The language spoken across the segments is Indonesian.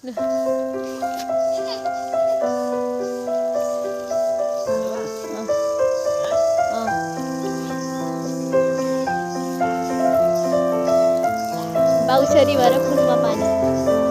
Bau seri warna kurma panas.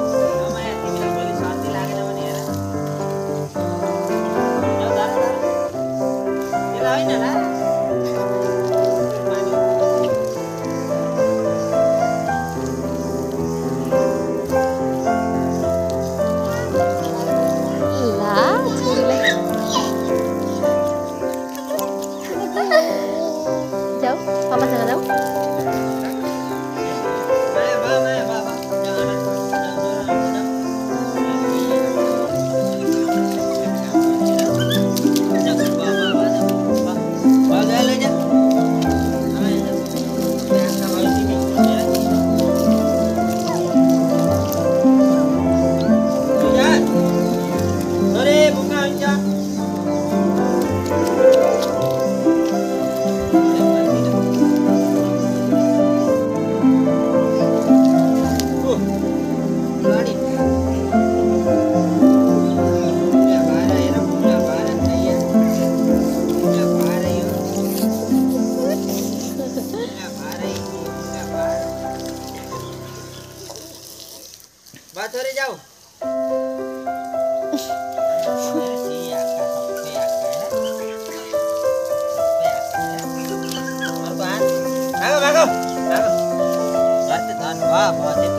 Baca jauh. Wah, bawa citron Boleh